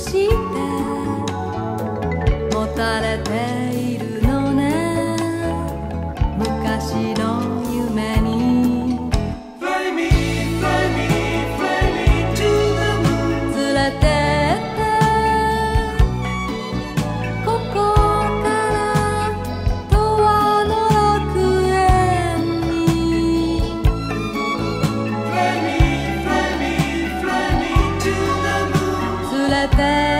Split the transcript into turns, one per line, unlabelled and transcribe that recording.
したもたれて there.